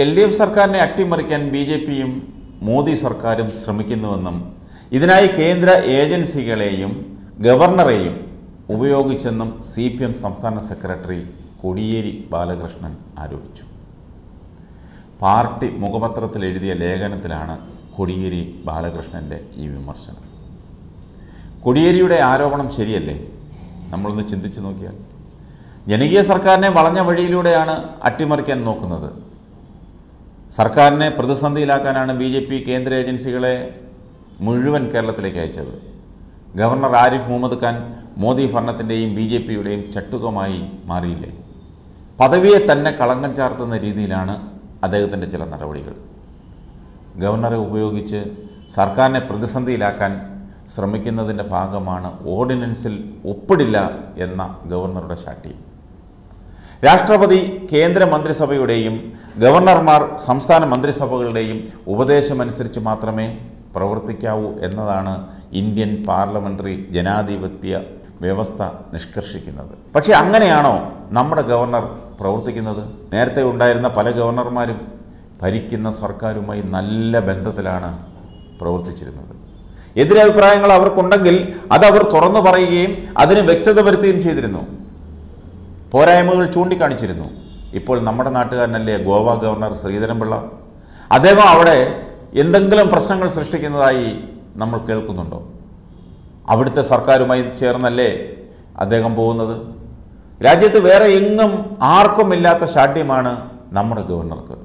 L D F സർക്കാരിനെ അട്ടിമറിക്കാൻ B J പിയും മോദി സർക്കാരും ശ്രമിക്കുന്നുവെന്നും ഇതിനായി കേന്ദ്ര ഏജൻസികളെയും ഗവർണറെയും ഉപയോഗിച്ചെന്നും സി പി എം സംസ്ഥാന സെക്രട്ടറി കോടിയേരി ബാലകൃഷ്ണൻ ആരോപിച്ചു. പാർട്ടി മുഖപത്രത്തിൽ എഴുതിയ ലേഖനത്തിലാണ് കോടിയേരി ബാലകൃഷ്ണന്റെ ഈ വിമർശനം. കോടിയേരിയുടെ ആരോപണം ശരിയല്ലേ? നമ്മളൊന്ന് ചിന്തിച്ചു നോക്കിയാൽ. ജനകീയ സർക്കാരിനെ വളഞ്ഞ വഴിയിലൂടെയാണ് അട്ടിമറിക്കാൻ നോക്കുന്നത്. സർക്കാരിനെ പ്രതിസന്ധിയിലാക്കാനാണ് ബി ജെ പി കേന്ദ്ര ഏജൻസികളെ മുഴുവൻ കേരളത്തിലേക്ക് അയച്ചത്. ഗവർണർ ആരിഫ് മുഹമ്മദ് ഖാൻ മോദി ഭരണത്തിന്റെയും ബി ജെ പിയുടെയും ചട്ടുകമായി മാറിയില്ലേ? പദവിയെ തന്നെ കളങ്കം ചാർത്തുന്ന രീതിയിലാണ് അദ്ദേഹത്തിന്റെ ചില നടപടികൾ. ഗവർണറെ ഉപയോഗിച്ച് സർക്കാരിനെ പ്രതിസന്ധിയിലാക്കാൻ ശ്രമിക്കുന്നതിന്റെ ഭാഗമാണ് ഓർഡിനൻസിൽ ഒപ്പിടില്ല എന്ന ഗവർണറുടെ ശാഠ്യം. രാഷ്ട്രപതി കേന്ദ്ര മന്ത്രിസഭയുടെയും ഗവർണർമാർ സംസ്ഥാന മന്ത്രിസഭകളുടെയും ഉപദേശമനുസരിച്ച് മാത്രമേ പ്രവർത്തിക്കാവൂ എന്നതാണ് ഇന്ത്യൻ പാർലമെന്ററി ജനാധിപത്യ വ്യവസ്ഥ നിഷ്കർഷിക്കുന്നത്. പക്ഷേ അങ്ങനെയാണോ നമ്മുടെ ഗവർണർ പ്രവർത്തിക്കുന്നത്? നേരത്തെ ഉണ്ടായിരുന്ന പല ഗവർണർമാരും ഭരിക്കുന്ന സർക്കാരുമായി നല്ല ബന്ധത്തിലാണ് പ്രവർത്തിച്ചിരുന്നത്. എതിരഭിപ്രായങ്ങൾ അവർക്കുണ്ടെങ്കിൽ അത് അവർ തുറന്നു പറയുകയും അതിന് വ്യക്തത വരുത്തുകയും ചെയ്തിരുന്നു. പോരായ്മകൾ ചൂണ്ടിക്കാണിച്ചിരുന്നു. ഇപ്പോൾ നമ്മുടെ നാട്ടുകാരനല്ലേ ഗോവ ഗവർണർ ശ്രീധരൻപിള്ള? അദ്ദേഹം അവിടെ എന്തെങ്കിലും പ്രശ്നങ്ങൾ സൃഷ്ടിക്കുന്നതായി നമ്മൾ കേൾക്കുന്നുണ്ടോ? അവിടുത്തെ സർക്കാരുമായി ചേർന്നല്ലേ അദ്ദേഹം പോകുന്നത്? രാജ്യത്ത് വേറെ എങ്ങും ആർക്കുമില്ലാത്ത ശാഠ്യമാണ് നമ്മുടെ ഗവർണർക്ക്.